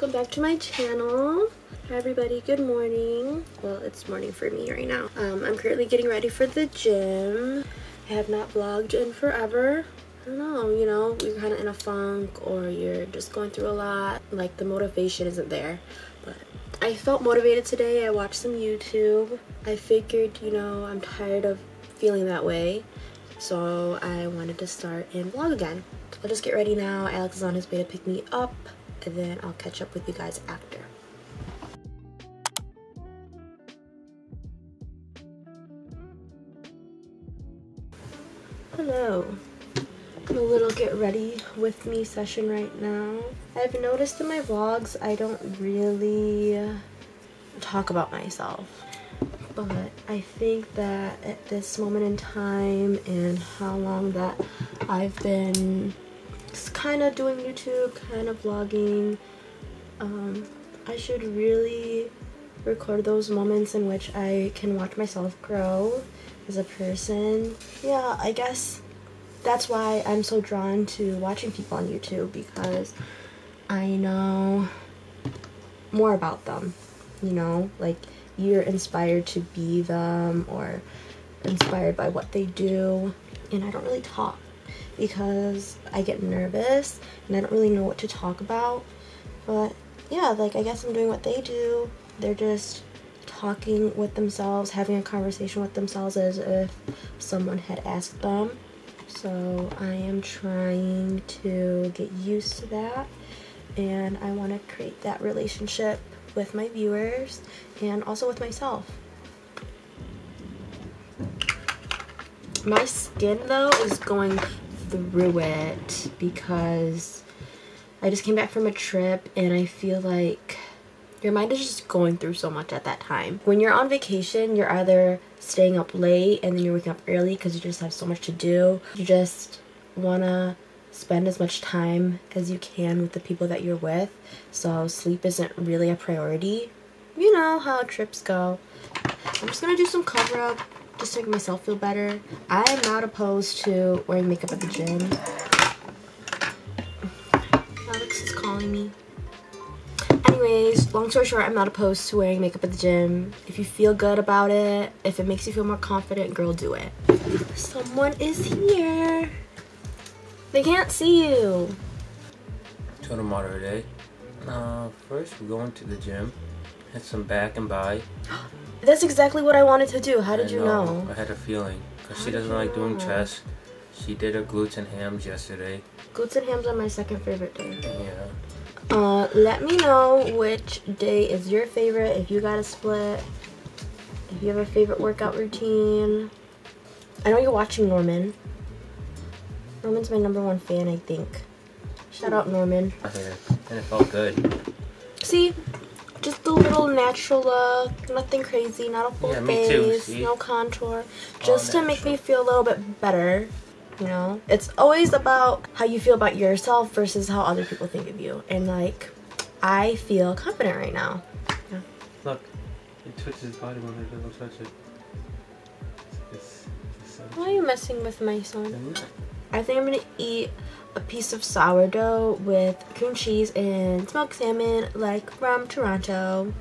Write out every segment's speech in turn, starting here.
welcome back to my channel. Hi everybody, good morning. Well, it's morning for me right now. Um, I'm currently getting ready for the gym. I have not vlogged in forever. I don't know, you know, you're kind of in a funk or you're just going through a lot. Like the motivation isn't there. But I felt motivated today. I watched some YouTube. I figured, you know, I'm tired of feeling that way. So I wanted to start and vlog again. I'll just get ready now. Alex is on his way to pick me up and then I'll catch up with you guys after. Hello. A little get ready with me session right now. I've noticed in my vlogs I don't really talk about myself. But I think that at this moment in time and how long that I've been kind of doing YouTube, kind of vlogging. Um, I should really record those moments in which I can watch myself grow as a person. Yeah, I guess that's why I'm so drawn to watching people on YouTube because I know more about them, you know, like you're inspired to be them or inspired by what they do and I don't really talk because I get nervous and I don't really know what to talk about. But yeah, like I guess I'm doing what they do. They're just talking with themselves, having a conversation with themselves as if someone had asked them. So I am trying to get used to that and I want to create that relationship with my viewers and also with myself. My skin though is going through it because I just came back from a trip and I feel like your mind is just going through so much at that time. When you're on vacation, you're either staying up late and then you're waking up early because you just have so much to do. You just want to spend as much time as you can with the people that you're with. So sleep isn't really a priority. You know how trips go. I'm just going to do some cover up just to make myself feel better. I am not opposed to wearing makeup at the gym. Alex is calling me. Anyways, long story short, I'm not opposed to wearing makeup at the gym. If you feel good about it, if it makes you feel more confident, girl, do it. Someone is here. They can't see you. Total moderate day. Uh, first, we're going to the gym. Hit some back and by. That's exactly what I wanted to do. How did I you know? I had a feeling. Because she doesn't like doing know? chest. She did her glutes and hams yesterday. Glutes and hams are my second favorite day. Yeah. Uh, let me know which day is your favorite. If you got a split, if you have a favorite workout routine. I know you're watching Norman. Norman's my number one fan, I think. Shout out Norman. I. And it felt good. See, just a little natural look, nothing crazy, not a full Yeah, me too, face, no contour, just to make me feel a little bit better. You know, it's always about how you feel about yourself versus how other people think of you. And like, I feel confident right now. Look. It touches his body when I don't touch it. It's, it's so Why are you messing with my son? I think I'm gonna eat a piece of sourdough with cream cheese and smoked salmon, like from Toronto.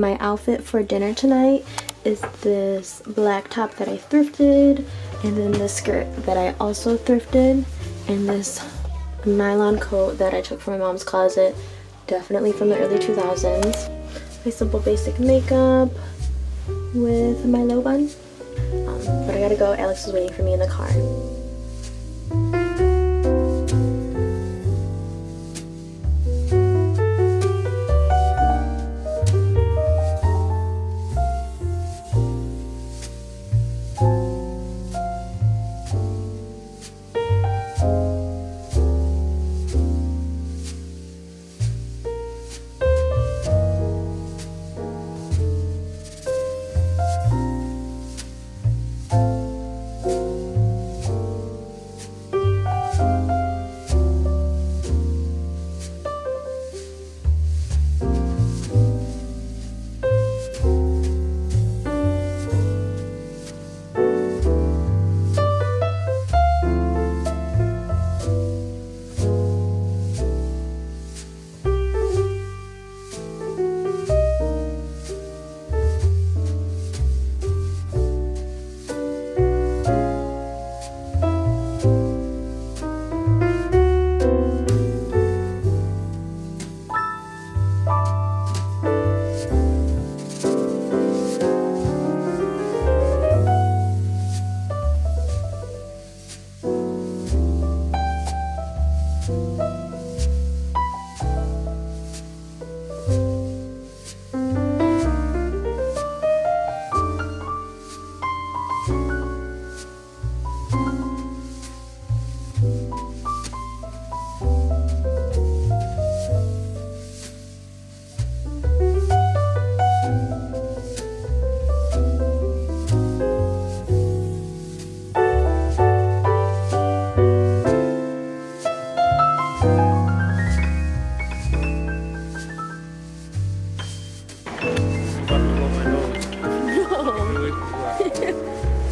My outfit for dinner tonight is this black top that I thrifted and then this skirt that I also thrifted and this nylon coat that I took from my mom's closet definitely from the early 2000s my simple basic makeup with my low bun. Um, but I gotta go. Alex is waiting for me in the car